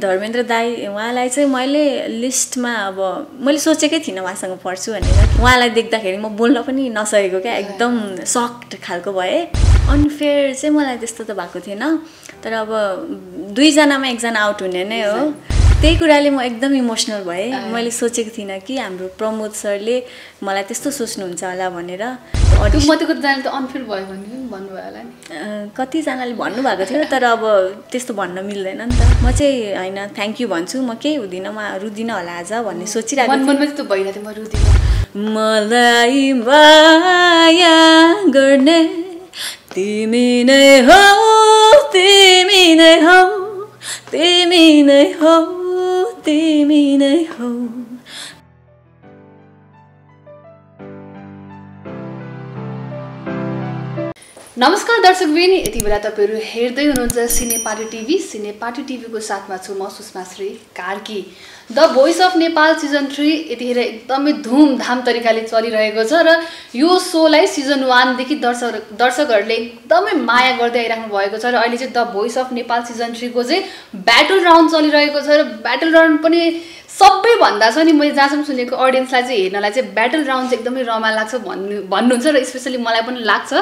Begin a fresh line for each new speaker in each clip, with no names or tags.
धर्मेन्द्र दाई उहाँलाई चाहिँ मैले लिस्टमा अब मैले सोचेकै थिइनँ उहाँसँग पढ्छु भनेर। उहाँलाई देख्दाखेरि म बोल्न पनि नसकेको क्या एकदम सक्ड खालको भएँ। अनफेयर चाहिँ मलाई त्यस्तो त भएको थिएन तर अब दुईजनामा एकजना आउट हुने नै हो। त्यही कुराले म एकदम इमोसनल भएँ। मैले सोचेको थिइनँ कि हाम्रो प्रमोद सरले मलाई त्यस्तो सोच्नुहुन्छ होला भनेर।
कतिजनाले त अनफेयर भयो भने पनि भन्नुभयो होला नि।
कतिजनाले भन्नुभएको थियो तर अब त्यस्तो भन्न मिल्दैन नि त। म चाहिँ होइन थ्याङ्क यू भन्छु। म केही हुँदिनँ म रुदिनँ होला आज भन्ने सोचिरहेको
मनमा चाहिँ त्यो भइरहेको थियो म रुदिनँ।
मलाई माया गर्ने तिमी नै हौ तिमी नै हौ तिमी नै हौ तिमी नै हौ।
नमस्कार दर्शक बेनी यति बेला तपाईँहरू हेर्दै हुनुहुन्छ सिनेपाटी टिभी। सिनेपाटी टिभीको साथमा छु म Sushma Shree Karki. The voice of Nepal season three यतिखेर एकदमै धुमधाम तरिकाले चलिरहेको छ र यो सोलाई सिजन वानदेखि दर्शक दर्शकहरूले एकदमै माया गर्दै आइराख्नु भएको छ र अहिले चाहिँ the voice of Nepal season थ्रीको चाहिँ ब्याटल राउन्ड चलिरहेको छ र ब्याटल राउन्ड पनि सबैभन्दा छ नि मैले जहाँसम्म सुनेको अडियन्सलाई चाहिँ हेर्नलाई चाहिँ ब्याटल राउन्ड चाहिँ एकदमै रमाइलो लाग्छ भन्नु भन्नुहुन्छ र स्पेसली मलाई पनि लाग्छ।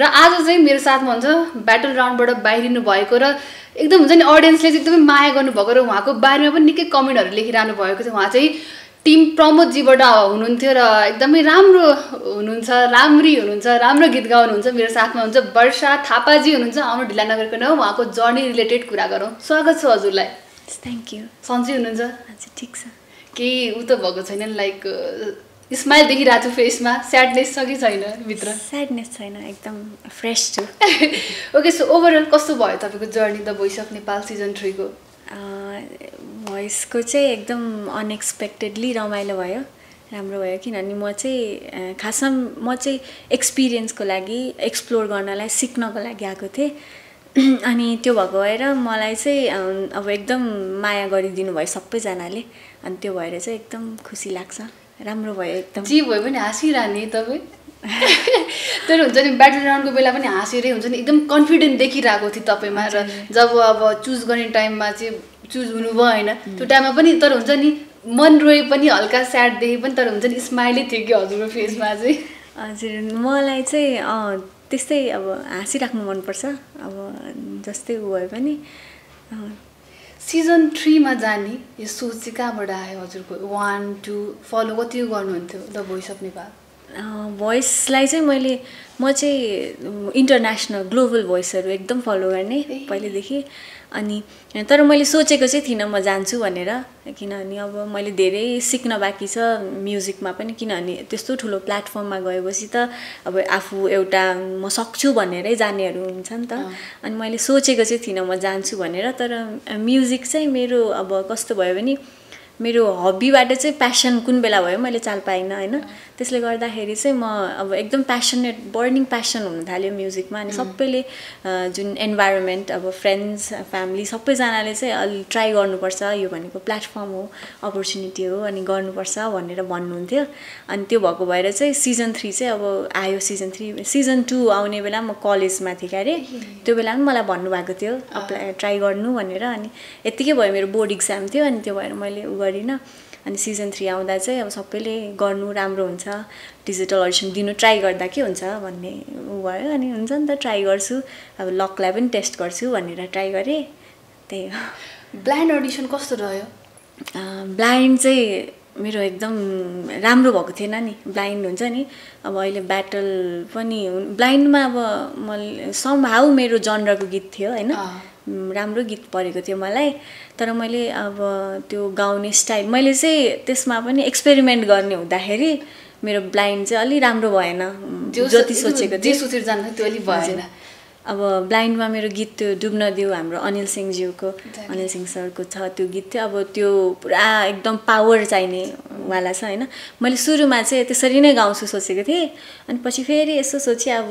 र आज चाहिँ मेरो साथमा हुन्छ ब्याटल राउन्डबाट बाहिरिनु भएको र एकदम हुन्छ नि अडियन्सले चाहिँ एकदमै माया गर्नुभएको र उहाँको बारेमा पनि निकै कमेन्टहरू लेखिरहनु भएको थियो उहाँ चाहिँ टिम प्रमोदजीबाट हुनुहुन्थ्यो र एकदमै राम्रो हुनुहुन्छ राम्री हुनुहुन्छ राम्रो गीत गाउनुहुन्छ। मेरो साथमा हुन्छ वर्षा थापाजी हुनुहुन्छ आउनु ढिला नगरिकन उहाँको जर्नी रिलेटेड कुरा गरौँ। स्वागत छ हजुरलाई।
थ्याङ्क यू
सन्चै हुनुहुन्छ?
ठिक छ।
केही उ त भएको छैन लाइक स्माइल देखिरहेको छु फेसमा। स्याडनेस छ कि छैन भित्र?
स्याडनेस छैन एकदम फ्रेस छु।
ओके सो ओभरअल कस्तो भयो तपाईँको journey the voice of Nepal season थ्रीको
भोइसको चाहिँ एकदम अनएक्सपेक्टेडली रमाइलो भयो राम्रो भयो। किनभने म चाहिँ खासमा म चाहिँ एक्सपिरियन्सको लागि एक्सप्लोर गर्नलाई सिक्नको लागि आएको थिएँ। अनि त्यो भएको भएर मलाई चाहिँ अब एकदम माया गरिदिनु भयो सबैजनाले। अनि त्यो भएर चाहिँ एकदम खुसी लाग्छ। राम्रो भयो एकदम।
जे भयो पनि हाँसिरहने तपाईँ। तर हुन्छ नि ब्याटल राउन्डको बेला पनि हाँसेरै हुन्छ नि एकदम कन्फिडेन्ट देखिरहेको थियो तपाईँमा र जब अब चुज गर्ने टाइममा चाहिँ चुज हुनुभयो होइन त्यो टाइममा पनि तर हुन्छ नि मन रोए पनि हल्का स्याड देखे पनि तर हुन्छ नि स्माइलै थियो कि हजुरको फेसमा चाहिँ।
हजुर मलाई चाहिँ त्यस्तै अब हाँसिराख्नु मनपर्छ। अब जस्तै भए पनि
सिजन थ्रीमा जाने यो सोच चाहिँ कहाँबाट आयो हजुरको। वान टू फलो कति गर्नुहुन्थ्यो? द भोइस अफ नेपाल
भोइसलाई चाहिँ मैले म चाहिँ इन्टरनेसनल ग्लोबल भोइसहरू एकदम फलो गर्ने
ए।
अनि तर मैले सोचेको चाहिँ थिइनँ म जान्छु भनेर। किनभने अब मैले धेरै सिक्न बाँकी छ म्युजिकमा पनि किनभने त्यस्तो ठुलो प्लेटफर्ममा गएपछि त अब आफू एउटा म सक्छु भनेरै जानेहरू हुन्छ नि त। अनि मैले सोचेको चाहिँ थिइनँ म जान्छु भनेर। तर म्युजिक चाहिँ मेरो अब कस्तो भयो भने मेरो हबीबाट चाहिँ प्यासन कुन बेला भयो मैले चाल पाइनँ होइन। त्यसले गर्दाखेरि चाहिँ म अब एकदम प्यासनेट बर्निङ प्यासन हुन थाल्यो म्युजिकमा अनि सबैले अ, जुन इन्भाइरोमेन्ट अब फ्रेन्ड्स फ्यामिली सबैजनाले चाहिँ अलि ट्राई गर्नुपर्छ यो भनेको प्लेटफर्म हो अपर्च्युनिटी हो अनि गर्नुपर्छ भनेर भन्नुहुन्थ्यो। अनि त्यो भएको भएर चाहिँ सिजन थ्री चाहिँ अब आयो सिजन थ्री सिजन टू आउने बेला म कलेजमा थिएँ क्यारे। त्यो बेला पनि मलाई भन्नुभएको थियो अप्लाई ट्राई गर्नु भनेर अनि यत्तिकै भयो मेरो बोर्ड इक्जाम थियो अनि त्यो भएर मैले उ गरिनँ। अनि सिजन थ्री आउँदा चाहिँ अब सबैले गर्नु राम्रो हुन्छ। डिजिटल अडिसन दिनु ट्राई गर्दा के हुन्छ भन्ने उ भयो अनि हुन्छ नि त ट्राई गर्छु। अब लकलाई पनि टेस्ट गर्छु भनेर ट्राई गरेँ। त्यही हो।
ब्लाइन्ड अडिसन कस्तो रह्यो?
ब्लाइन्ड चाहिँ मेरो एकदम राम्रो भएको थिएन नि। ब्लाइन्ड हुन्छ नि। अब अहिले ब्याटल पनि ब्लाइन्डमा अब मैले सम हाउ मेरो जनरको गीत थियो होइन? राम्रो गीत परेको थियो मलाई। तर मैले अब त्यो गाउने स्टाइल मैले चाहिँ त्यसमा पनि एक्सपेरिमेन्ट गर्ने हुँदाखेरि मेरो ब्लाइन्ड चाहिँ अलि राम्रो भएन। जति सोचेको
जे
थिएँ।
त्यो अलिक भएन।
अब ब्लाइन्डमा मेरो गीत त्यो डुब्न दियो हाम्रो अनिल सिंहज्यूको. अनिल सिंह सरको छ त्यो गीत थियो अब त्यो पुरा एकदम पावर चाहिने वाला छ होइन? मैले सुरुमा चाहिँ त्यसरी नै गाउँछु सोचेको थिएँ। अनि पछि फेरि यसो सोचेँ अब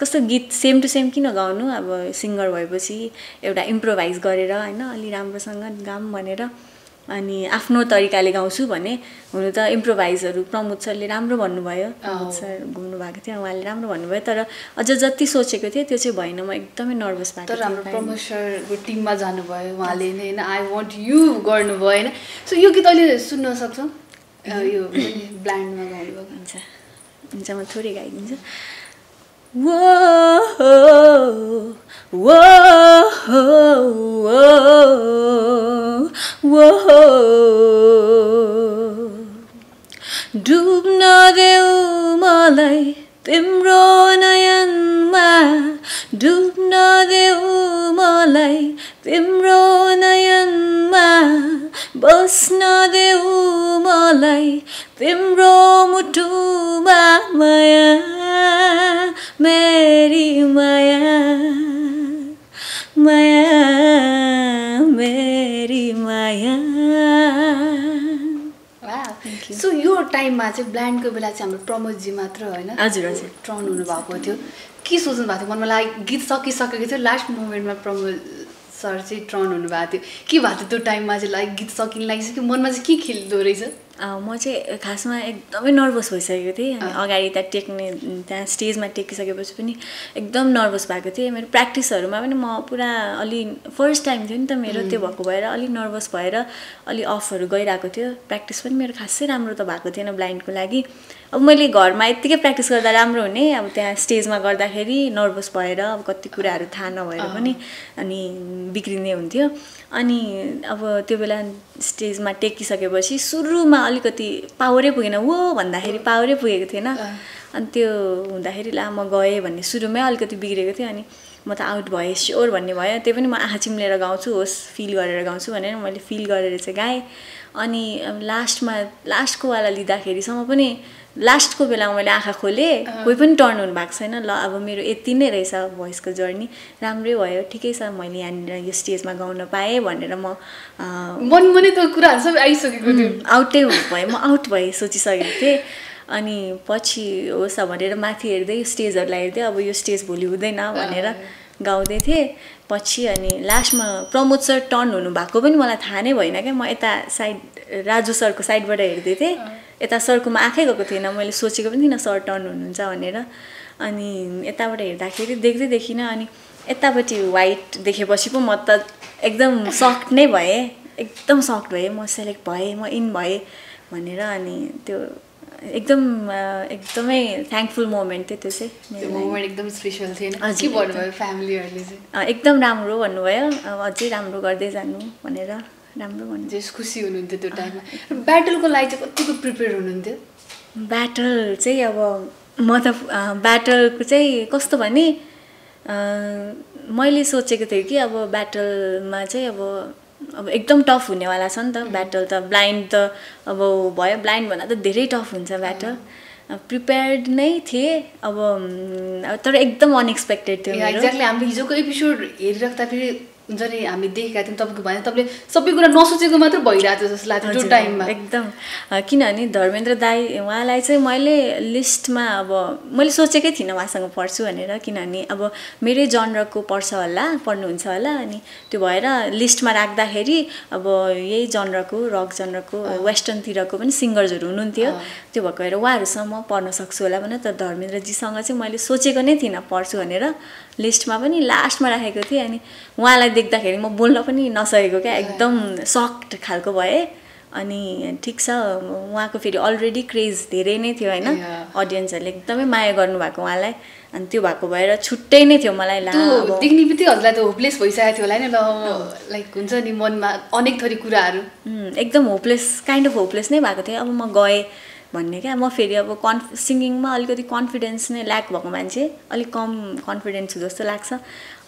कस्तो गीत सेम टु सेम किन गाउनु? अब सिङ्गर भएपछि एउटा इम्प्रोभाइज गरेर होइन अलि राम्रोसँग गाऊँ भनेर। अनि आफ्नो तरिकाले गाउँछु भने हुनु त इम्प्रोभाइजहरू प्रमोद सरले राम्रो भन्नुभयो। प्रमोद सर घुम्नु भएको थियो उहाँले राम्रो भन्नुभयो तर अझ जति सोचेको थिएँ त्यो चाहिँ भएन। म एकदमै नर्भस भएको
तर हाम्रो प्रमोद सरको टिममा जानुभयो उहाँले नै होइन आई वान्ट यु गर्नुभयो होइन। सो यो गीत अहिले सुन्न सक्छौँ? यो ब्ल्यान्डमा गाउनुभयो
हुन्छ। हुन्छ म थोरै गाइदिन्छु. डुब्न देऊ मलाई तिम्रो नयनमा डुब्न देऊ मलाई तिम्रो नयनमा बस्न देऊ मलाई तिम्रो मुटुमा माया मेरी माया माया मेरी माया।
सो यो टाइममा चाहिँ ब्ल्यान्डको बेला चाहिँ हाम्रो प्रमोदजी मात्र होइन।
हजुर हजुर।
ट्रन हुनुभएको थियो। के सोच्नु भएको थियो? मनमा लाग्यो गीत सकिसकेको थियो। लास्ट मोमेन्टमा प्रमोद सर चाहिँ ट्रन हुनुभएको थियो। के भएको थियो त्यो टाइममा चाहिँ लाइक गीत सकिन लागिसक्यो? मनमा चाहिँ के खेल्दो रहेछ?
म चाहिँ खासमा एकदमै नर्भस भइसकेको थिएँ अनि अगाडि त्यहाँ टेक्ने त्यहाँ स्टेजमा टेकिसकेपछि पनि एकदम नर्भस भएको थिएँ। मेरो प्र्याक्टिसहरूमा पनि म पुरा अलि फर्स्ट टाइम थियो नि त मेरो त्यो भएको भएर अलिक नर्भस भएर अलि अफहरू गइरहेको थियो। प्र्याक्टिस पनि मेरो खासै राम्रो त भएको थिएन ब्लाइन्डको लागि। अब मैले घरमा यत्तिकै प्र्याक्टिस गर्दा राम्रो हुने अब त्यहाँ स्टेजमा गर्दाखेरि नर्भस भएर अब कति कुराहरू थाहा नभएर पनि अनि बिग्रिने हुन्थ्यो। अनि अब त्यो बेला स्टेजमा टेकिसकेपछि सुरुमा अलिकति पावरै पुगेन। वो भन्दाखेरि पावरै पुगेको थिएन। अनि त्यो हुँदाखेरि ला म गएँ भन्ने सुरुमै अलिकति बिग्रेको थियो अनि म त आउट भएँ स्योर भन्ने भयो। त्यही पनि म आँखा चिम्लेर गाउँछु होस् फिल गरेर गाउँछु भनेर मैले फिल गरेर चाहिँ गाएँ। अनि लास्टमा लास्टको वाला लिँदाखेरिसम्म पनि लास्टको बेलामा मैले आँखा खोलेँ कोही पनि टर्न हुनु भएको छैन। ल अब मेरो यति नै रहेछ भोइसको जर्नी। राम्रै भयो ठिकै छ मैले यहाँनिर यो स्टेजमा गाउन पाएँ भनेर म अँ,
मनमा नै त्यो कुराहरू सबै आइसकेको थियो।
आउटै भएँ म आउट भएँ सोचिसकेको थिएँ। अनि पछि होस् भनेर माथि हेर्दै स्टेजहरूलाई हेर्दै अब यो स्टेज भोलि हुँदैन भनेर गाउँदै थिएँ। पछि अनि लास्टमा प्रमोद सर टर्न हुनुभएको पनि मलाई थाहा नै भएन क्या। म यता साइड राजु सरको साइडबाट हेर्दै थिएँ। यता सरकोमा आँखै गएको थिएन। मैले सोचेको पनि थिइनँ सर टर्न हुनुहुन्छ भनेर। अनि यताबाट हेर्दाखेरि देख्दै देखिनँ अनि यतापट्टि वाइट देखेपछि पो म त एकदम सक्ड नै भएँ। एकदम सक्ड भएँ। म सेलेक्ट भएँ म इन भएँ भनेर अनि त्यो एकदम एकदमै थ्याङ्कफुल मोमेन्ट थियो त्यो चाहिँ।
मोमेन्ट एकदम स्पेसल थिएन। के भन्नुभयो फ्यामिलीहरूले चाहिँ?
एकदम राम्रो भन्नुभयो। अब अझै राम्रो गर्दै जानु भनेर। राम्रो
जे खुसी हुनुहुन्थ्यो त्यो टाइममा। ब्याटलको लागि चाहिँ कतिको प्रिपेयर हुनुहुन्थ्यो?
ब्याटल चाहिँ अब म त ब्याटलको चाहिँ कस्तो भने मैले सोचेको थिएँ कि अब ब्याटलमा चाहिँ अब अब एकदम टफ हुनेवाला छ नि त ब्याटल त। ब्लाइन्ड त अब भयो ब्लाइन्ड भन्दा त धेरै टफ हुन्छ ब्याटल। प्रिपेयर्ड नै थिएँ अब तर एकदम अनएक्सपेक्टेड थियो
एक्ज्याक्टली हामीले हिजोको एपिसोड हेरिराख्दाखेरि हुन्छ नि? हामीले देखेका थियौँ तपाईँको भने तपाईँले सबै कुरा नसोचेको मात्र भइरहेको थियो जस्तो लाग्थ्यो त्यो टाइममा।
एकदम। किनभने धर्मेन्द्र दाई उहाँलाई चाहिँ मैले लिस्टमा अब मैले सोचेकै थिइनँ उहाँसँग पढ्छु भनेर। किनभने अब मेरै जनरको पर्छ होला पढ्नुहुन्छ होला अनि त्यो भएर लिस्टमा राख्दाखेरि अब यही जनरको रक जनरको वेस्टर्नतिरको पनि सिङ्गर्सहरू हुनुहुन्थ्यो। त्यो भएको भएर उहाँहरूसँग म पढ्न सक्छु होला भनेर तर धर्मेन्द्रजीसँग चाहिँ मैले सोचेको नै थिइनँ पढ्छु भनेर। लिस्टमा पनि लास्टमा राखेको थिएँ अनि उहाँलाई देख्दाखेरि म बोल्न पनि नसकेको क्या एकदम सक्ड खालको भएँ। अनि ठिक छ उहाँको फेरि अलरेडी क्रेज धेरै नै थियो होइन. अडियन्सहरूले एकदमै माया गर्नुभएको उहाँलाई। अनि त्यो भएको भएर छुट्टै नै थियो मलाई ला
त्यो
अब।
देख्ने बित्तिकै हजुरलाई त होपलेस भइसकेको थियो होला नि ल लाइक हुन्छ नि मनमा अनेक थरी कुराहरू।
एकदम होपलेस काइन्ड अफ होपलेस नै भएको थियो। अब म गएँ। भन्ने क्या? म फेरि अब कन्फ सिङ्गिङमा अलिकति कन्फिडेन्स नै ल्याक भएको मान्छे अलिक कम कन्फिडेन्स जस्तो लाग्छ।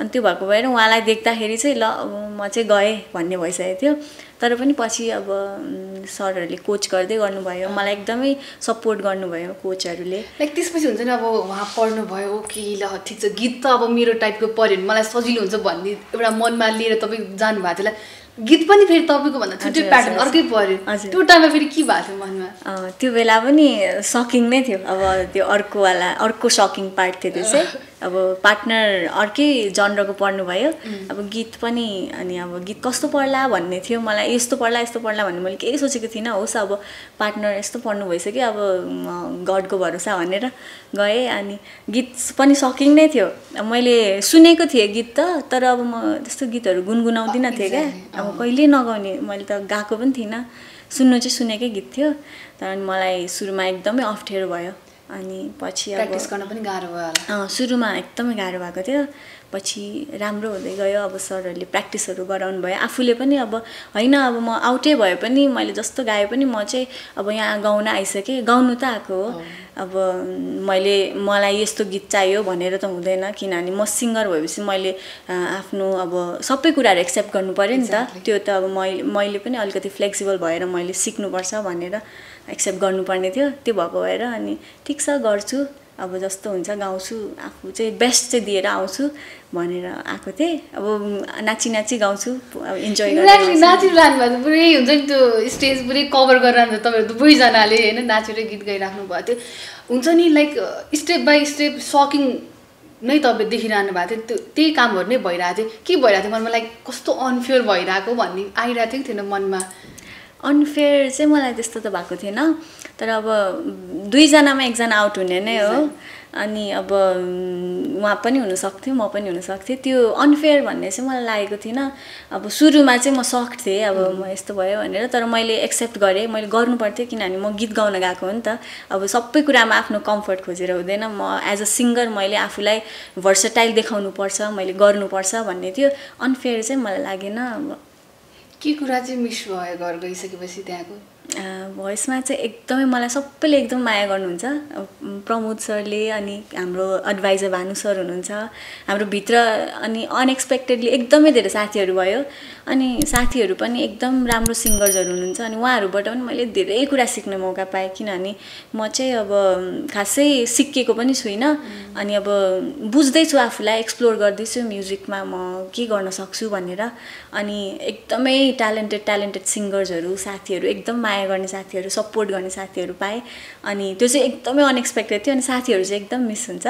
अनि त्यो भएको भएर उहाँलाई देख्दाखेरि चाहिँ ल अब म चाहिँ गएँ भन्ने भइसकेको थियो। तर पनि पछि अब सरहरूले कोच गर्दै गर्नुभयो। मलाई एकदमै सपोर्ट गर्नुभयो कोचहरूले
लाइक त्यसपछि हुन्छ नि अब उहाँ पढ्नुभयो ओके ल ठिक छ गीत त अब मेरो टाइपको पढ्यो भने मलाई सजिलो हुन्छ भन्ने एउटा मनमा लिएर तपाईँ जानुभएको थियो गीत पनि फेरि तपाईँको भन्दा छुट्टै प्याटर्न अर्कै पऱ्यो। त्यो टाइममा फेरि के भएको थियो मनमा?
त्यो बेला पनि सकिङ नै थियो। अब त्यो अर्कोवाला अर्को सकिङ पार्ट थियो त्यो चाहिँ। अब पार्टनर अर्कै जनरको पढ्नुभयो। अब गीत पनि अनि अब गीत कस्तो पढ्ला भन्ने थियो मलाई यस्तो पढ्ला यस्तो पढ्ला भन्ने मैले केही सोचेको थिइनँ। होस् अब पार्टनर यस्तो पढ्नु भइसक्यो अब गडको भरोसा भनेर गएँ। अनि गीत पनि सकिङ नै थियो। मैले सुनेको थिएँ गीत त तर अब म त्यस्तो गीतहरू गुनगुनाउँदिनँ थिएँ क्या। अब कहिल्यै नगाउने मैले त गाएको पनि थिइनँ। सुन्नु चाहिँ सुनेकै गीत थियो। तर मलाई सुरुमा एकदमै अप्ठ्यारो भयो। अनि पछि
अब गर्न पनि गाह्रो भयो
सुरुमा एकदमै गाह्रो भएको थियो। पछि राम्रो हुँदै गयो। अब सरहरूले प्र्याक्टिसहरू गराउनु भयो। आफूले पनि अब होइन अब म आउटै भए पनि मैले जस्तो गाए पनि म चाहिँ अब यहाँ गाउन आइसकेँ। गाउनु त आएको हो। अब मैले मलाई यस्तो गीत चाहियो भनेर त हुँदैन। किनभने म सिङ्गर भएपछि मैले आफ्नो अब सबै कुराहरू एक्सेप्ट गर्नु पऱ्यो नि त। त्यो त अब मैले मैले पनि अलिकति फ्लेक्सिबल भएर मैले सिक्नुपर्छ भनेर एक्सेप्ट गर्नुपर्ने थियो त्यो भएको भएर अनि ठिक छ गर्छु। अब जस्तो हुन्छ गाउँछु आफू चाहिँ बेस्ट चाहिँ दिएर आउँछु भनेर आएको थिएँ। अब नाची नाची गाउँछु अब इन्जोय
नाचिरहनु भएको पुरै हुन्छ नि त्यो स्टेज पुरै कभर गरिरहनु तपाईँहरू दुवैजनाले होइन नाचेर गीत गाइराख्नु भएको थियो। हुन्छ नि लाइक स्टेप बाई स्टेप सकिङ नै तपाईँ देखिरहनु भएको थियो। त्यो त्यही कामहरू नै भइरहेको थियो। के भइरहेको थियो? मनमा लाइक कस्तो अनफेयर भइरहेको भन्ने आइरहेको थियो थिएन मनमा?
अनफेयर चाहिँ मलाई त्यस्तो त भएको थिएन। तर अब दुईजनामा एकजना आउट हुने नै हो। अनि अब उहाँ पनि हुनसक्थ्यो म पनि हुनसक्थेँ। त्यो अनफेयर भन्ने चाहिँ मलाई लागेको थिएन। अब सुरुमा चाहिँ म सक् थिएँ अब म यस्तो भयो भनेर। तर मैले एक्सेप्ट गरेँ मैले गर्नु पर्थ्यो किनभने म गीत गाउन गएको हो नि त। अब सबै कुरामा आफ्नो कम्फर्ट खोजेर हुँदैन। म एज अ सिङ्गर मैले आफूलाई भर्सटाइल देखाउनु पर्छ मैले गर्नुपर्छ भन्ने थियो। अनफेयर चाहिँ मलाई लागेन। अब
के कुरा चाहिँ मिस भयो घर गइसकेपछि त्यहाँको?
भोइसमा चाहिँ एकदमै मलाई सबैले एकदम माया गर्नुहुन्छ। प्रमोद सरले अनि हाम्रो एडभाइजर भानु सर हुनुहुन्छ। हाम्रो भित्र अनि अनएक्सपेक्टेडली एकदमै धेरै साथीहरू भयो। अनि साथीहरू पनि एकदम राम्रो सिङ्गर्सहरू हुनुहुन्छ। अनि उहाँहरूबाट पनि मैले धेरै कुरा सिक्ने मौका पाएँ। किनभने म चाहिँ अब खासै सिकेको पनि छुइनँ। अनि अब बुझ्दैछु आफूलाई एक्सप्लोर गर्दैछु म्युजिकमा म के गर्न सक्छु भनेर। अनि एकदमै ट्यालेन्टेड ट्यालेन्टेड सिङ्गर्सहरू साथीहरू एकदम माया गर्ने साथीहरू सपोर्ट गर्ने साथीहरू पाएँ। अनि त्यो चाहिँ एकदमै अनएक्सपेक्टेड थियो अनि साथीहरू चाहिँ एकदम मिस हुन्छ।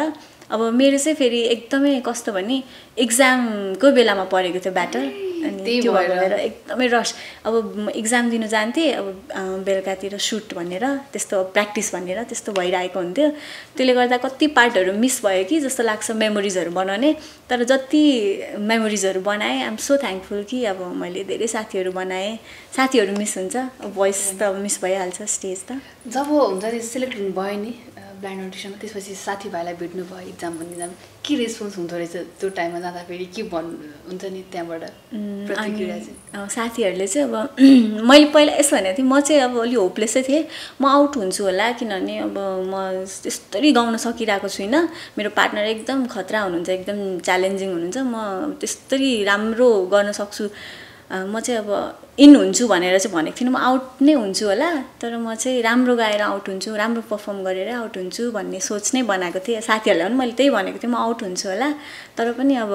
अब मेरो चाहिँ फेरि एकदमै कस्तो भने इक्जामको बेलामा परेको थियो ब्याटर अनि त्यो भएर। एकदमै रस अब इक्जाम दिनु जान्थेँ अब बेलुकातिर सुट भनेर त्यस्तो प्र्याक्टिस भनेर त्यस्तो भइरहेको हुन्थ्यो। त्यसले गर्दा कति पार्टहरू मिस भयो कि जस्तो लाग्छ मेमोरिजहरू बनाउने। तर जति मेमोरिजहरू बनाएँ आइएम सो थ्याङ्कफुल कि अब मैले धेरै साथीहरू बनाएँ। साथीहरू मिस हुन्छ। भोइस त मिस भइहाल्छ स्टेज त।
जब हुन्छ नि सेलेक्ट हुनुभयो नि ब्लाइन्ड अडिसनमा त्यसपछि साथीभाइलाई भेट्नु भयो इक्जाम भन्ने जानु के रेस्पोन्स हुँदो रहेछ त्यो टाइममा जाँदाखेरि के भन्नु हुन्छ नि त्यहाँबाट प्रतिक्रिया चाहिँ?
साथीहरूले चाहिँ अब मैले पहिला यसो भनेको थिएँ म चाहिँ अब अलिक होपलेसै थिएँ। म आउट हुन्छु होला किनभने अब म त्यस्तरी गाउन सकिरहेको छुइनँ मेरो पार्टनर एकदम खतरा हुनुहुन्छ एकदम च्यालेन्जिङ हुनुहुन्छ। म त्यस्तरी राम्रो गर्न सक्छु। म चाहिँ अब इन हुन्छु भनेर चाहिँ भनेको थिइनँ म आउट नै हुन्छु होला तर म चाहिँ राम्रो गाएर आउट हुन्छु राम्रो पर्फर्म गरेर आउट हुन्छु भन्ने सोच नै बनाएको थिएँ। साथीहरूलाई पनि मैले त्यही भनेको थिएँ म आउट हुन्छु होला। तर पनि अब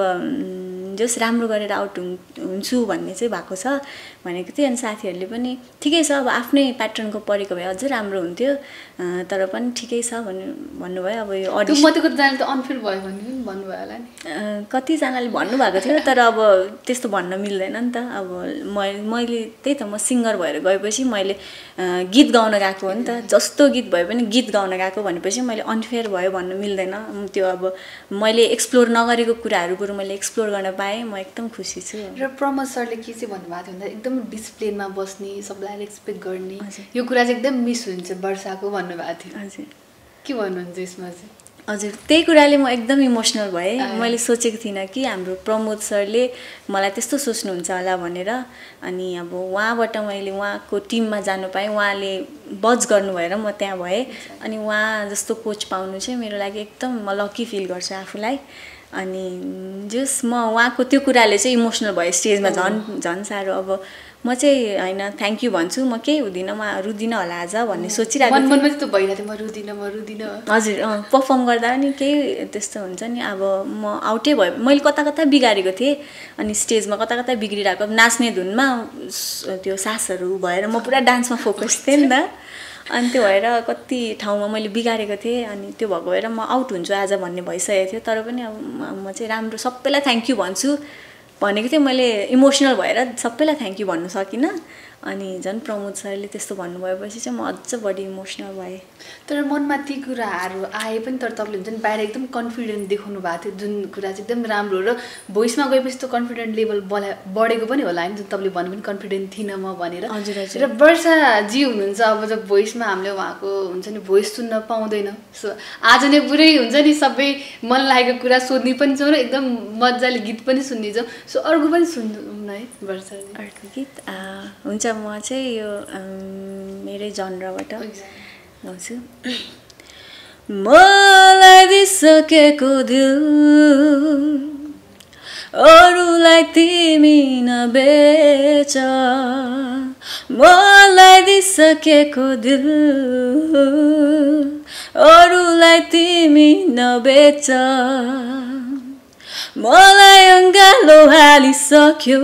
जस राम्रो गरेर आउट हुन्छु भन्ने चाहिँ भएको छ भनेको थिएँ। अनि साथीहरूले पनि ठिकै छ अब आफ्नै प्याटर्नको परेको भए अझै राम्रो हुन्थ्यो। तर पनि ठिकै छ भन्नु भन्नुभयो। अब यो
अडियो मात्रै जाने त अनफिल भयो भने भन्नुभयो होला
नि। कतिजनाले भन्नुभएको थियो तर अब त्यस्तो भन्न मिल्दैन नि त। अब मैले त्यही त म सिङ्गर भएर गएपछि मैले गीत गाउन गएको हो नि त। जस्तो गीत भए पनि गीत गाउन गएको भनेपछि मैले अनफेयर भयो भन्नु मिल्दैन। त्यो अब मैले एक्सप्लोर नगरेको कुराहरू बरु मैले एक्सप्लोर गर्न पाएँ। म एकदम खुसी छु।
र प्रमोद सरले के चाहिँ भन्नुभएको थियो भन्दा एकदम डिसिप्लिनमा बस्ने सबलाई रेस्पेक्ट गर्ने यो कुरा चाहिँ एकदम मिस हुन्छ वर्षाको भन्नुभएको थियो। हजुर। के भन्नुहुन्छ यसमा चाहिँ?
हजुर त्यही कुराले म एकदम इमोसनल भएँ। मैले सोचेको थिइनँ कि हाम्रो प्रमोद सरले मलाई त्यस्तो सोच्नुहुन्छ होला भनेर। अनि अब उहाँबाट मैले उहाँको टिममा जानु पाएँ। उहाँले बज गर्नु भएर म त्यहाँ भएँ। अनि उहाँ जस्तो कोच पाउनु चाहिँ मेरो लागि एकदम म लक्की फिल गर्छु आफूलाई। अनि जस म उहाँको त्यो कुराले चाहिँ इमोसनल भयो स्टेजमा झन् झन् साह्रो। अब म चाहिँ होइन थ्याङ्क यू भन्छु। म केही हुँदिनँ म रुदिनँ होला आज भन्ने सोचिरहेको हजुर पर्फर्म गर्दा पनि केही त्यस्तो हुन्छ नि। अब म आउटै भयो। मैले कता कता बिगारेको थिएँ अनि स्टेजमा कता कता बिग्रिरहेको नाच्ने धुनमा त्यो सासहरू भएर म पुरा डान्समा फोकस थिएँ नि त। अनि त्यो भएर कति ठाउँमा मैले बिगारेको थिएँ अनि त्यो भएको भएर म आउट हुन्छु आज भन्ने भइसकेको थियो। तर पनि अब म चाहिँ राम्रो सबैलाई थ्याङ्क यू भन्छु। भनेको थिएँ मैले इमोसनल भएर सबैलाई थ्याङ्क यू भन्नु सकिनँ। अनि झन् प्रमोद सरले त्यस्तो भन्नुभएपछि चाहिँ म अझ बढी इमोसनल भएँ।
तर मनमा ती कुराहरू आए पनि तर तपाईँले हुन्छ नि बाहिर एकदम कन्फिडेन्ट देखाउनु भएको थियो। जुन कुरा चाहिँ एकदम राम्रो र भोइसमा गएपछि त्यो कन्फिडेन्ट लेभल बढा बढेको पनि होला होइन जुन तपाईँले भन्नु पनि कन्फिडेन्ट थिइनँ म भनेर।
हजुर, हजुर।
र वर्षाजी हुनुहुन्छ अब जब भोइसमा हामीले उहाँको हुन्छ नि भोइस सुन्न पाउँदैन। सो आज नै पुरै हुन्छ नि सबै मन लागेको कुरा सोध्ने पनि छौँ र एकदम मजाले गीत पनि सुन्ने छौँ। सो अर्को पनि सुन्नु न है वर्षाजी।
अर्को गीत हुन्छ म चाहिँ यो मेरै जनरबाट गाउँछु मलाई दिइसकेको दिल अरूलाई तिमी नबेच। मलाई दिइसकेको दिल अरूलाई तिमी नबेच। मलाई अङ्गालो हालिसक्यो।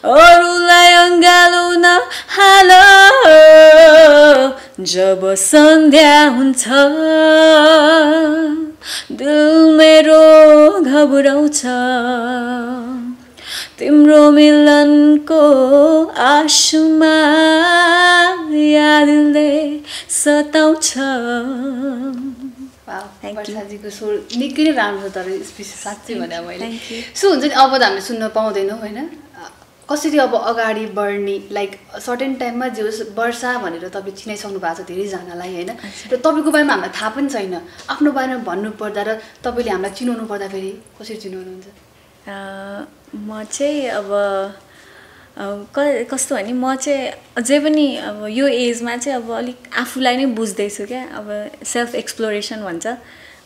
अरूलाई अङ्गालो नहाल। जब सन्ध्या हुन्छ दिल मेरो घबराउँछ। तिम्रो मिलनको आशुमा यादले सताउँछ.
वर्षाजीको स्वर निकै नै राम्रो छ तर स्पिच साँच्चै भने मैले. सो हुन्छ नि अब त हामीले सुन्न पाउँदैनौँ होइन? कसरी अब अगाडि बढ्ने लाइक सर्टेन टाइममा जे होस् वर्षा भनेर तपाईँ चिनाइसक्नु भएको छ धेरैजनालाई होइन? र तपाईँको बारेमा हामीलाई थाहा पनि छैन। आफ्नो बारेमा भन्नु पर्दा र तपाईँले हामीलाई चिनाउनु पर्दा फेरि कसरी चिनाउनुहुन्छ?
म चाहिँ अब क कस्तो भने म चाहिँ अझै पनि अब यो एजमा चाहिँ अब अलिक आफूलाई नै बुझ्दैछु क्या। अब सेल्फ एक्सप्लोरेसन भन्छ।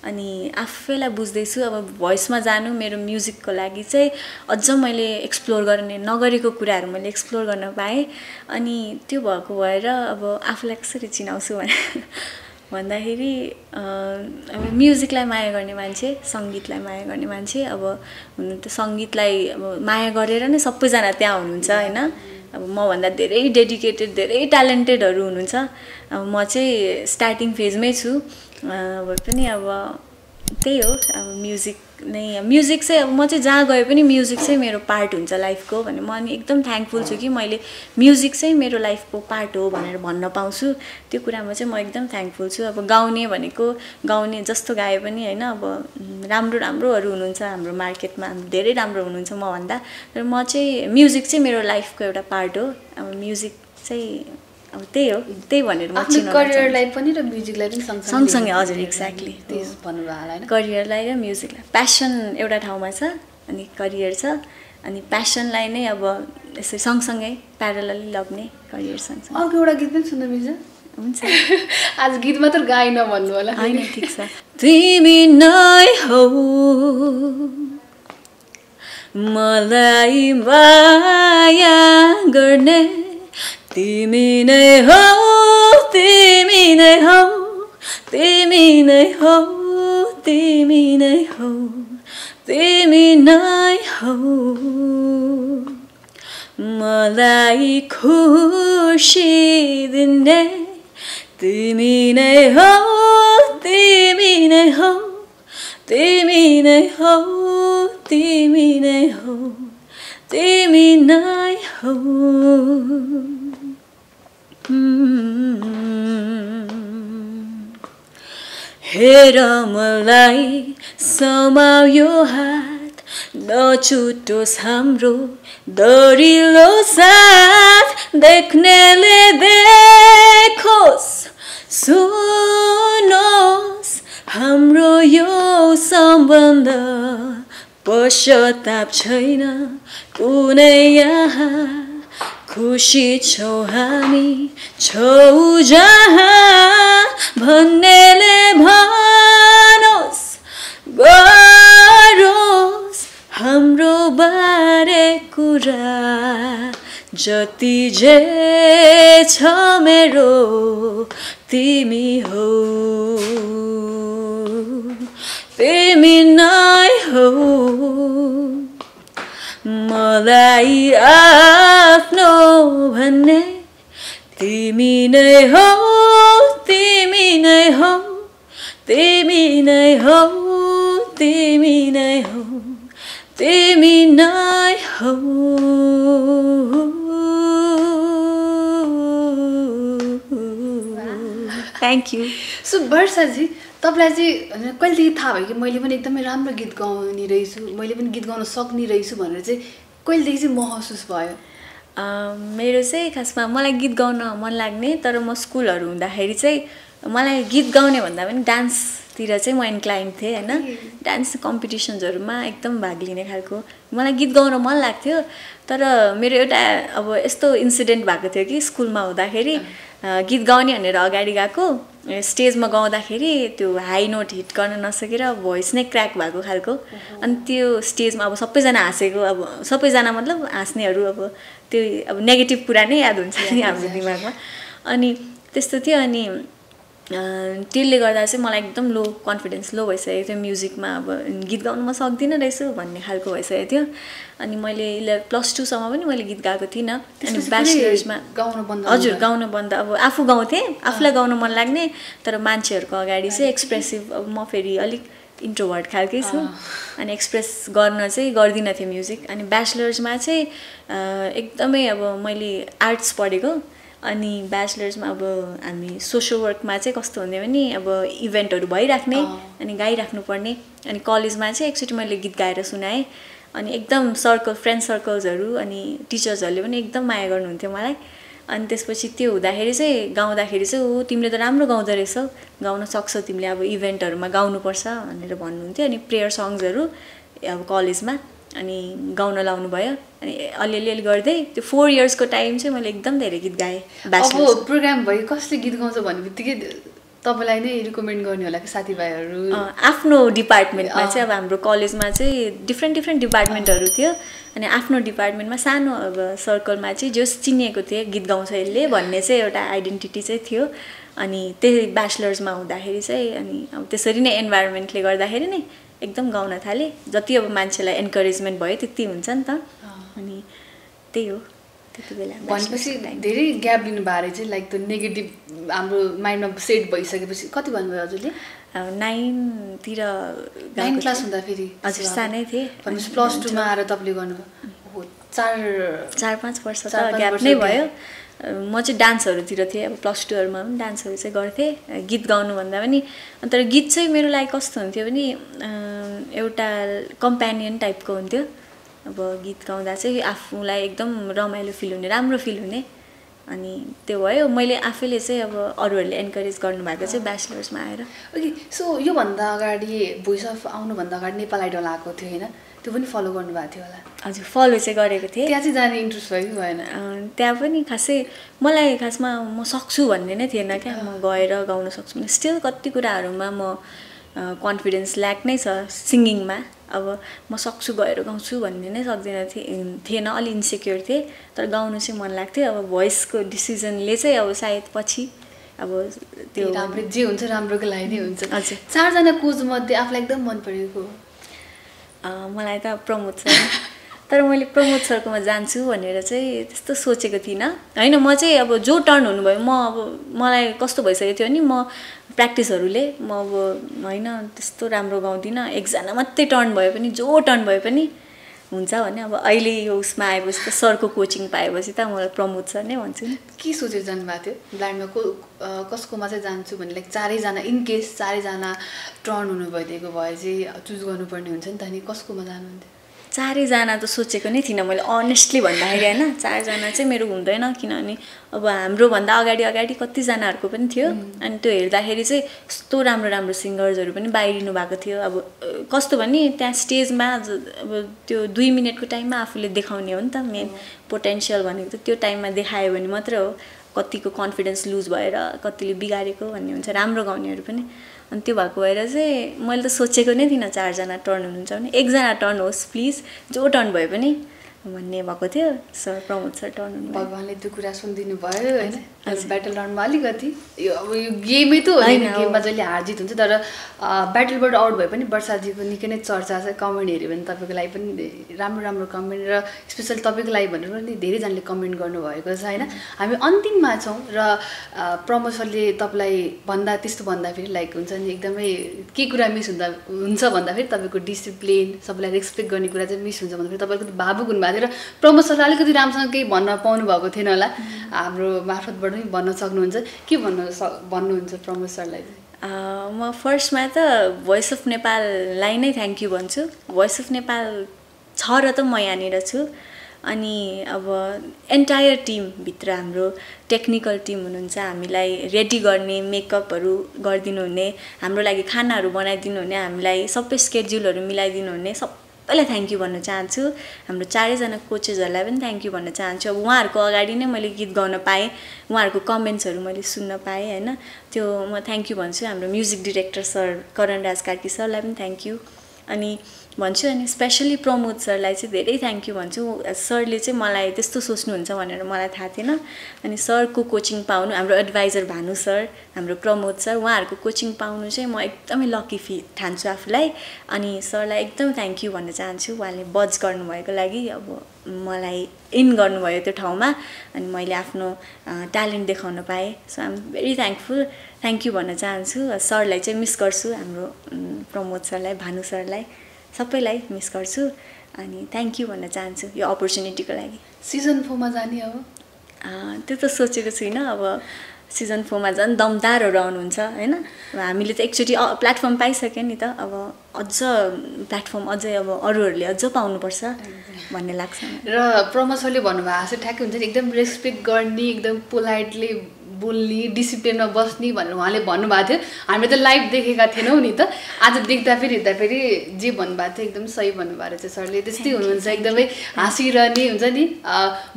अनि आफैलाई बुझ्दैछु अब भोइसमा जानु मेरो म्युजिकको लागि चाहिँ अझ मैले एक्सप्लोर गर्ने नगरेको कुराहरू मैले एक्सप्लोर गर्न पाएँ। अनि त्यो भएको भएर अब आफूलाई कसरी चिनाउँछु भने भन्दाखेरि अब म्युजिकलाई माया गर्ने मान्छे सङ्गीतलाई माया गर्ने मान्छे अब हुनु त सङ्गीतलाई अब माया गरेर नै सबैजना त्यहाँ हुनुहुन्छ होइन? अब मभन्दा धेरै डेडिकेटेड धेरै ट्यालेन्टेडहरू हुनुहुन्छ। अब म चाहिँ स्टार्टिङ फेजमै छु। अब पनि अब त्यही हो अब म्युजिक नै म्युजिक चाहिँ अब म चाहिँ जहाँ गए पनि म्युजिक चाहिँ मेरो पार्ट हुन्छ लाइफको भने म अनि एकदम थ्याङ्कफुल छु कि मैले म्युजिक चाहिँ मेरो लाइफको पार्ट हो भनेर भन्न पाउँछु। त्यो कुरामा चाहिँ म एकदम थ्याङ्कफुल छु। अब गाउने भनेको गाउने जस्तो गाए पनि होइन अब राम्रो राम्रोहरू हुनुहुन्छ हाम्रो मार्केटमा धेरै राम्रो हुनुहुन्छ मभन्दा। तर म चाहिँ म्युजिक चाहिँ मेरो लाइफको एउटा पार्ट हो। अब म्युजिक चाहिँ अब त्यही हो त्यही भनेर म।
करियरलाई पनि र म्युजिकलाई पनि सँगसँगै
हजुर.
त्यही भन्नुभयो
करियरलाई र म्युजिकलाई प्यासन एउटा ठाउँमा छ अनि करियर छ अनि प्यासनलाई नै अब यसरी सँगसँगै प्यारलली लग्ने करियर सँगसँगै।
अर्को एउटा गीत पनि सुन्न मिल्छ
हुन्छ।
आज गीत मात्र गाइन भन्नु होला।
होइन ठिक छ। तिमी नै हौ मलाई माया गर्ने तिमी नै हौ तिमी नै हौ तिमी नै हौ तिमी नै हौ तिमी नै हौ मलाई खुसी दिने तिमी नै हौ तिमी नै हौ तिमी नै हौ तिमी नै हौ तिमी नै हौ हेर मलाई समायो हात नछुटोस् हाम्रो दरिलो साथ देख्नेले देखोस् सुनोस् हाम्रो यो सम्बन्ध पश्चाताप छैन कुनै यहाँ खुसी छौँ हामी छौ जहाँ भन्नेले भनोस् गरोस् हाम्रो बारे कुरा जति जे छ मेरो तिमी हो। तिमी नै हो। मलाई आफ्नो भन्ने तिमी नै हो तिमी नै हो तिमी नै हो तिमी नै हो तिमी नै हो। थ्याङ्क यू
सो वर्षाजी तपाईँलाई चाहिँ कहिलेदेखि थाहा भयो कि मैले पनि एकदमै राम्रो गीत गाउने रहेछु मैले पनि गीत गाउन सक्ने रहेछु भनेर चाहिँ कहिलेदेखि चाहिँ महसुस भयो?
मेरो चाहिँ खासमा मलाई गीत गाउन मन लाग्ने तर म स्कुलहरू हुँदाखेरि चाहिँ मलाई गीत गाउने भन्दा पनि डान्सतिर चाहिँ म इन्क्लाइन थिएँ होइन? डान्स कम्पिटिसन्सहरूमा एकदम भाग लिने खालको मलाई गीत गाउन मन लाग्थ्यो तर मेरो एउटा अब यस्तो इन्सिडेन्ट भएको थियो कि स्कुलमा हुँदाखेरि गीत गाउने भनेर अगाडि गएको। स्टेजमा गाउँदाखेरि त्यो हाई नोट हिट गर्न नसकेर भोइस नै क्र्याक भएको खालको। अनि त्यो स्टेजमा अब सबैजना हाँसेको अब सबैजना मतलब हाँस्नेहरू अब त्यो अब नेगेटिभ कुरा नै याद हुन्छ नि हाम्रो दिमागमा। अनि त्यस्तो थियो अनि त्यसले गर्दा चाहिँ मलाई एकदम लो कन्फिडेन्स लो भइसकेको थियो म्युजिकमा। अब गीत गाउनु म सक्दिनँ रहेछु भन्ने खालको भइसकेको थियो। अनि मैले प्लस टूसम्म पनि मैले गीत गाएको थिइनँ। अनि ब्याचलर्समा
गाउन बन्द
हजुर गाउन बन्द। अब आफू गाउँथेँ आफूलाई गाउन मन लाग्ने तर मान्छेहरूको अगाडि चाहिँ एक्सप्रेसिभ। अब म फेरि अलिक इन्ट्रोभर्ट खालकै छु। अनि एक्सप्रेस गर्न चाहिँ गर्दिनँ थिएँ म्युजिक। अनि ब्याचलर्समा चाहिँ एकदमै अब मैले आर्ट्स पढेको। अनि ब्याचलर्समा अब हामी सोसियल वर्कमा चाहिँ कस्तो हुन्थ्यो भने अब इभेन्टहरू भइराख्ने अनि गाइराख्नु पर्ने। अनि कलेजमा चाहिँ एकचोटि मैले गीत गाएर सुनाएँ। अनि एकदम सर्कल फ्रेन्ड सर्कल्सहरू अनि टिचर्सहरूले पनि एकदम माया गर्नुहुन्थ्यो मलाई। अनि त्यसपछि त्यो हुँदाखेरि चाहिँ गाउँदाखेरि चाहिँ ऊ तिमीले त राम्रो गाउँदो रहेछौ। गाउन सक्छौ तिमीले अब इभेन्टहरूमा गाउनुपर्छ भनेर भन्नुहुन्थ्यो। अनि प्रेयर सङ्ग्सहरू अब कलेजमा अनि गाउन लाउनु भयो। अनि अलिअलि अलि गर्दै त्यो फोर इयर्सको टाइम चाहिँ मैले एकदम धेरै गीत गाएँ
अब प्रोग्राम भयो कसले गीत गाउँछ भन्ने बित्तिकै तपाईँलाई नै रिकमेन्ड गर्ने होला कि साथीभाइहरू?
आफ्नो डिपार्टमेन्टमा चाहिँ अब हाम्रो कलेजमा चाहिँ डिफ्रेन्ट डिफ्रेन्ट डिपार्टमेन्टहरू थियो। अनि आफ्नो डिपार्टमेन्टमा सानो अब सर्कलमा चाहिँ जस चिनिएको थिएँ गीत गाउँछ यसले भन्ने चाहिँ एउटा आइडेन्टिटी चाहिँ थियो। अनि त्यही ब्याचलर्समा हुँदाखेरि चाहिँ अनि अब त्यसरी नै इन्भाइरोमेन्टले गर्दाखेरि नै एकदम गाउन थालेँ। जति अब मान्छेलाई इन्करेजमेन्ट भयो त्यति हुन्छ नि त। अनि त्यही हो। त्यति बेला
भनेपछि धेरै ग्याप लिनु भएर चाहिँ लाइक त्यो नेगेटिभ हाम्रो माइन्डमा सेट भइसकेपछि कति भन्नुभयो हजुरले?
नाइनतिर
नाइन क्लास हुँदा फेरि
हजुर सानै थिएँ।
भनेपछि प्लस टूमा आएर तपाईँले गर्नुभयो। चार
चार पाँच वर्ष त ग्याप नै भयो। म चाहिँ डान्सहरूतिर थिएँ अब प्लस टूहरूमा पनि डान्सहरू चाहिँ गर्थेँ गीत गाउनुभन्दा पनि। तर गीत चाहिँ मेरो लागि कस्तो हुन्थ्यो भने एउटा कम्पेनियन टाइपको हुन्थ्यो। अब गीत गाउँदा चाहिँ आफूलाई एकदम रमाइलो फिल हुने राम्रो फिल हुने। अनि त्यो भयो मैले आफैले चाहिँ अब अरूहरूले एन्करेज गर्नुभएको चाहिँ ब्याचलर्समा आएर।
ओके सो योभन्दा अगाडि भोइस अफ आउनुभन्दा अगाडि नेपाल आइडल आएको थियो होइन? त्यो पनि फलो गर्नुभएको थियो होला।
हजुर फलो चाहिँ गरेको थिएँ।
त्यहाँ चाहिँ जाने इन्ट्रेस्ट भयो कि भएन?
त्यहाँ पनि खासै मलाई खासमा म सक्छु भन्ने नै थिएन क्या। म गएर गाउन सक्छु भने स्टिल कति कुराहरूमा म कन्फिडेन्स ल्याक नै छ सिङ्गिङमा अब म सक्छु गएर गाउँछु भन्ने नै सक्दिनँ थिएँ थिएन। अलि इन्सेक्योर थिएँ तर गाउनु चाहिँ मन लाग्थ्यो। अब भोइसको डिसिजनले चाहिँ अब सायद पछि अब
त्यो राम्रो जे हुन्छ राम्रोको लागि नै हुन्छ।
हजुर।
चारजना कोचमध्ये आफूलाई एकदम मन परेको
मलाई त प्रमोद सर। तर मैले प्रमोद सरकोमा जान्छु भनेर चाहिँ त्यस्तो सोचेको थिइनँ। होइन म चाहिँ अब जो टर्न हुनुभयो म अब मलाई कस्तो भइसकेको थियो नि म प्र्याक्टिसहरूले म अब होइन त्यस्तो राम्रो गाउँदिनँ। एकजना मात्रै टर्न भए पनि जो टर्न भए पनि हुन्छ भने अब अहिले यो उसमा आएपछि त सरको कोचिङ पाएपछि त मलाई प्रमोद सर नै भन्छु नि।
के सोचेर जानुभएको थियो? ब्लाइन्डमा को कसकोमा चाहिँ जान्छु भने लाइक चारैजना इन केस चारैजना टर्न हुनु भइदिएको भए चाहिँ चुज गर्नुपर्ने हुन्छ नि त अनि कसकोमा जानुहुन्थ्यो?
चारैजना त सोचेको नै थिइनँ मैले अनेस्टली भन्दाखेरि होइन? चारजना चाहिँ मेरो हुँदैन किनभने अब हाम्रोभन्दा अगाडि अगाडि कतिजनाहरूको पनि थियो। अनि त्यो हेर्दाखेरि चाहिँ यस्तो राम्रो राम्रो सिङ्गर्सहरू पनि बाहिरिनु भएको थियो। अब कस्तो भने त्यहाँ स्टेजमा अब त्यो दुई मिनटको टाइममा आफूले देखाउने हो नि त मेन पोटेन्सियल भनेको त त्यो टाइममा देखायो भने मात्र हो। कतिको कन्फिडेन्स लुज भएर कतिले बिगारेको भन्ने हुन्छ। राम्रो गाउनेहरू पनि। अनि त्यो भएको भएर चाहिँ मैले त सोचेको नै थिइनँ चारजना टर्न हुनुहुन्छ भने। एकजना टर्न होस् प्लिज जो टर्न भए पनि भन्ने भएको थियो। सर प्रमोद सर टर्नु
भगवान्ले त्यो कुरा सुनिदिनु भयो होइन। ब्याटल ग्राउन्डमा अलिकति यो अब यो गेमै त हो
होइन।
गेममा जहिले हार जित हुन्छ तर ब्याटलबाट आउट भए पनि वर्षाजीको निकै नै चर्चा छ कमेन्ट हेऱ्यो भने तपाईँको लागि पनि राम्रो राम्रो कमेन्ट र स्पेसल तपाईँको लागि भनेर पनि धेरैजनाले कमेन्ट गर्नुभएको छ होइन। हामी अन्तिममा छौँ र अ, प्रमोद सरले तपाईँलाई भन्दा त्यस्तो भन्दाखेरि लाइक हुन्छ नि एकदमै के कुरा मिस हुँदा हुन्छ भन्दाखेरि तपाईँको डिसिप्लिन सबैलाई रेस्पेक्ट गर्ने कुरा चाहिँ मिस हुन्छ भन्दाखेरि तपाईँको त भावुक हुनुभएको थियो र प्रमोद सरले अलिकति राम्रोसँग केही भन्न पाउनु भएको थिएन होला। हाम्रो मार्फतबाट पनि भन्न सक्नुहुन्छ। के भन्नु भन्नुहुन्छ प्रमोद सरलाई
म फर्स्टमा त भोइस अफ नेपाललाई नै थ्याङ्क यू भन्छु। भोइस अफ नेपाल छ र त म यहाँनिर छु। अनि अब एन्टायर टिमभित्र हाम्रो टेक्निकल टिम हुनुहुन्छ। हामीलाई रेडी गर्ने मेकअपहरू गरिदिनु हुने हाम्रो लागि खानाहरू बनाइदिनु हुने हामीलाई सबै स्केड्युलहरू मिलाइदिनु हुने सबैलाई थ्याङ्क यू भन्न चाहन्छु। हाम्रो चारैजना कोचेसहरूलाई पनि थ्याङ्क यू भन्न चाहन्छु। अब उहाँहरूको अगाडि नै मैले गीत गाउन पाएँ। उहाँहरूको कमेन्ट्सहरू मैले सुन्न पाएँ होइन? त्यो म थ्याङ्क यू भन्छु। हाम्रो music director sir Karan Raj Karki सरलाई पनि थ्याङ्क यू अनि भन्छु अनि स्पेसली प्रमोद सरलाई चाहिँ धेरै थ्याङ्क यू भन्छु। सरले चाहिँ मलाई त्यस्तो सोच्नुहुन्छ भनेर मलाई थाहा थिएन। अनि सरको कोचिङ पाउनु हाम्रो एडभाइजर भानु सर हाम्रो प्रमोद सर उहाँहरूको कोचिङ पाउनु चाहिँ म एकदमै लकी फि ठान्छु आफूलाई। अनि सरलाई एकदम थ्याङ्क यू भन्न चाहन्छु। उहाँले बज गर्नुभएको लागि अब मलाई इन गर्नुभयो त्यो ठाउँमा अनि मैले आफ्नो ट्यालेन्ट देखाउन पाएँ। So I'm very thankful thank you भन्न चाहन्छु। सरलाई चाहिँ मिस गर्छु हाम्रो प्रमोद सरलाई भानु सरलाई सबैलाई मिस गर्छु। अनि थ्याङ्क यू भन्न चाहन्छु यो अपर्च्युनिटीको लागि।
सिजन फोरमा जाने अब?
त्यो त सोचेको छुइनँ अब सिजन फोरमा झन् दमदारहरू आउनुहुन्छ होइन अब हामीले त एकचोटि प्लेटफर्म पाइसक्यो नि त अब अझ प्लेटफर्म अझै अब अरूहरूले अझ पाउनुपर्छ भन्ने लाग्छ।
र प्रमोद सरले भन्नुभएको छ ठ्याक्कै हुन्छ नि एकदम रेस्पेक्ट गर्ने एकदम पोलाइटली बोल्ने डिसिप्लिनमा बस्ने भनेर उहाँले भन्नुभएको थियो। हामीले त लाइभ देखेका थिएनौँ नि त। आज देख्दा फेरि हेर्दा फेरि जे भन्नुभएको थियो एकदम सही भन्नुभएको रहेछ सरले। त्यस्तै हुनुहुन्छ एकदमै हाँसिरहने हुन्छ नि।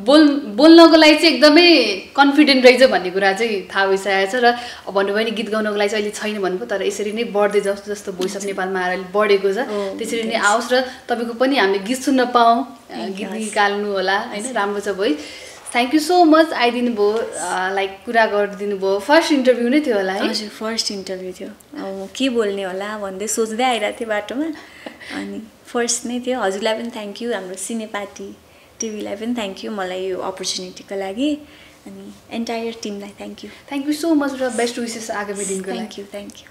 बोल बोल्नको लागि चाहिँ एकदमै कन्फिडेन्ट रहेछ भन्ने कुरा चाहिँ थाहा भइसकेको छ। र भन्नुभयो नि गीत गाउनको लागि चाहिँ अहिले छैन भन्नुभयो तर यसरी नै बढ्दै जस्तो जस्तो भोइस अफ नेपालमा आएर अहिले बढेको छ।
हो,
त्यसरी नै. आओस् र तपाईँको पनि हामीले गीत सुन्न पाऊँ. गीत निकाल्नु होला होइन? राम्रो छ voice. Thank you so much आइदिनु भयो लाइक कुरा गरिदिनु भयो फर्स्ट इन्टरभ्यू नै थियो होला है
हजुर फर्स्ट इन्टरभ्यू थियो. अब म के बोल्ने होला भन्दै सोच्दै आइरहेको थिएँ बाटोमा। अनि फर्स्ट नै थियो। हजुरलाई पनि थ्याङ्क यू हाम्रो सिनेपाटी टिभीलाई पनि थ्याङ्क यू मलाई यो अपर्च्युनिटीको लागि। अनि एन्टायर टिमलाई thank you
thank you so much र बेस्ट विसेस आगामी दिनको लागि।
Thank you thank you